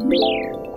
Música